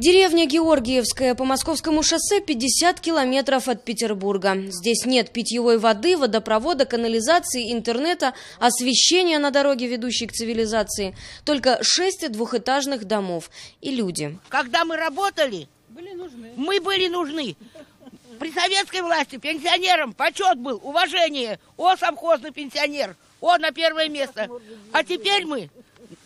Деревня Георгиевская по Московскому шоссе 50 километров от Петербурга. Здесь нет питьевой воды, водопровода, канализации, интернета, освещения на дороге, ведущей к цивилизации. Только шесть двухэтажных домов и люди. Когда мы работали, были нужны. мы были нужны. При советской власти пенсионерам почет был, уважение. О, совхозный пенсионер, о, на первое место. А теперь мы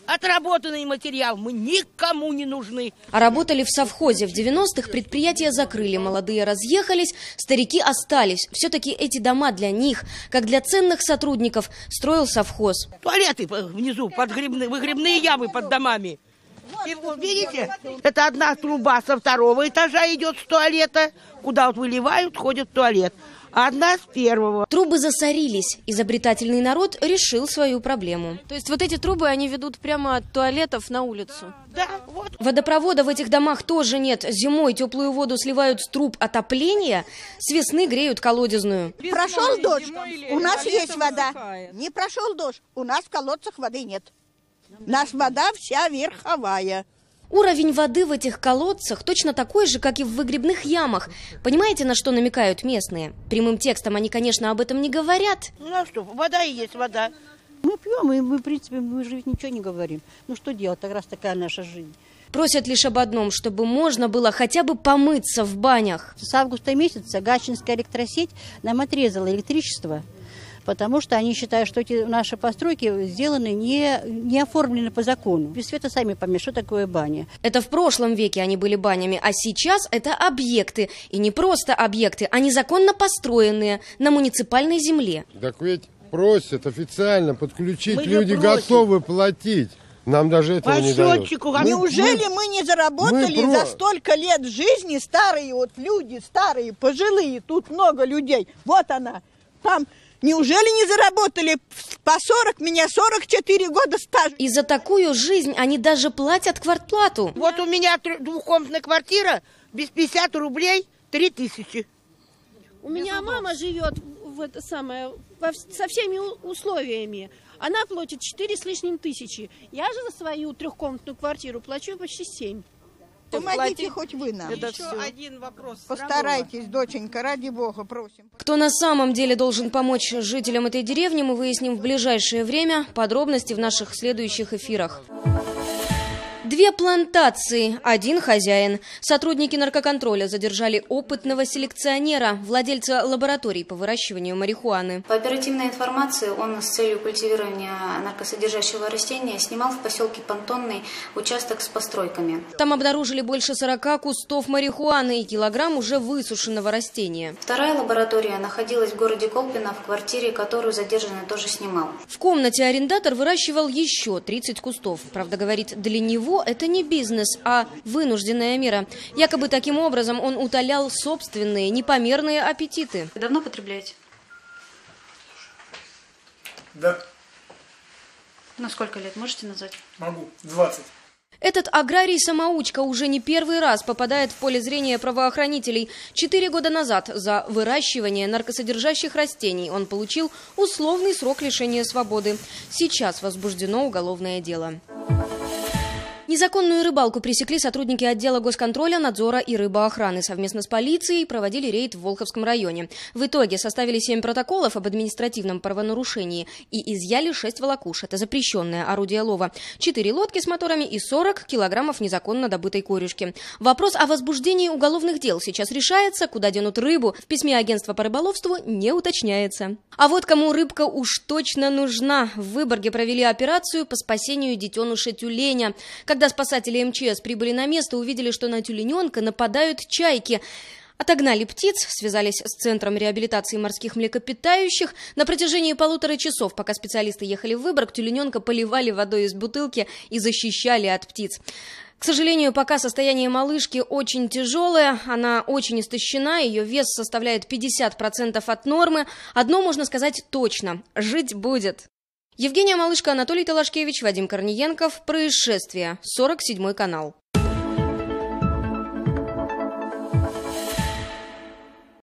Отработанный материал, мы никому не нужны. А работали в совхозе. В 90-х предприятия закрыли, молодые разъехались, старики остались. Все-таки эти дома для них, как для ценных сотрудников, строил совхоз. Туалеты внизу, под грибные, выгребные ямы под домами. И вот, видите, это одна труба со второго этажа идет с туалета, куда вот выливают, ходят в туалет одна с первого. Трубы засорились. Изобретательный народ решил свою проблему. То есть вот эти трубы, они ведут прямо от туалетов на улицу? Да, вот. Водопровода в этих домах тоже нет. Зимой теплую воду сливают с труб отопления, с весны греют колодезную. Прошел дождь, у нас есть вода. Не прошел дождь, у нас в колодцах воды нет. Наша вода вся верховая. Уровень воды в этих колодцах точно такой же, как и в выгребных ямах. Понимаете, на что намекают местные? Прямым текстом они, конечно, об этом не говорят. Ну а что, вода и есть вода. Мы пьем, и мы, в принципе, мы же ничего не говорим. Ну что делать, так раз такая наша жизнь. Просят лишь об одном, чтобы можно было хотя бы помыться в банях. С августа месяца Гатчинская электросеть нам отрезала электричество потому что они считают, что эти наши постройки сделаны не, не оформлены по закону. Без света сами поймете, что такое баня. Это в прошлом веке они были банями, а сейчас это объекты. И не просто объекты, а незаконно построенные на муниципальной земле. Так ведь просят официально подключить, мы люди готовы платить. Нам даже этого По не дают. Неужели мы, мы не заработали мы за столько лет жизни старые вот люди, старые, пожилые, тут много людей. Вот она, там Неужели не заработали по 40, меня 44 года стажа? И за такую жизнь они даже платят квартплату. Вот у меня двухкомнатная квартира, без 50 рублей 3 тысячи. У меня мама живет в это самое, со всеми условиями. Она платит 4 с лишним тысячи. Я же за свою трехкомнатную квартиру плачу почти 7. Помогите хоть вы нам. Это Еще все. один вопрос. Постарайтесь, доченька, ради бога, просим. Кто на самом деле должен помочь жителям этой деревни, мы выясним в ближайшее время. Подробности в наших следующих эфирах. Две плантации, один хозяин. Сотрудники наркоконтроля задержали опытного селекционера, владельца лаборатории по выращиванию марихуаны. По оперативной информации он с целью культивирования наркосодержащего растения снимал в поселке Понтонный участок с постройками. Там обнаружили больше 40 кустов марихуаны и килограмм уже высушенного растения. Вторая лаборатория находилась в городе Колпино, в квартире, которую задержанный тоже снимал. В комнате арендатор выращивал еще 30 кустов. Правда, говорит, для него это не бизнес, а вынужденная мера. Якобы таким образом он утолял собственные непомерные аппетиты. Давно потребляете? Да. На сколько лет можете назвать? Могу. 20. Этот аграрий-самоучка уже не первый раз попадает в поле зрения правоохранителей. Четыре года назад за выращивание наркосодержащих растений он получил условный срок лишения свободы. Сейчас возбуждено уголовное дело. Незаконную рыбалку пресекли сотрудники отдела госконтроля, надзора и рыбоохраны. Совместно с полицией проводили рейд в Волховском районе. В итоге составили 7 протоколов об административном правонарушении и изъяли 6 волокуш. Это запрещенное орудие лова. 4 лодки с моторами и 40 килограммов незаконно добытой корюшки. Вопрос о возбуждении уголовных дел сейчас решается. Куда денут рыбу, в письме агентства по рыболовству не уточняется. А вот кому рыбка уж точно нужна. В Выборге провели операцию по спасению детеныша тюленя. Когда когда спасатели МЧС прибыли на место, увидели, что на тюлененка нападают чайки. Отогнали птиц, связались с Центром реабилитации морских млекопитающих. На протяжении полутора часов, пока специалисты ехали в Выборг, тюлененка поливали водой из бутылки и защищали от птиц. К сожалению, пока состояние малышки очень тяжелое, она очень истощена, ее вес составляет 50% от нормы. Одно можно сказать точно – жить будет. Евгения Малышка, Анатолий Талашкевич, Вадим Корниенков. Происшествие. 47 канал.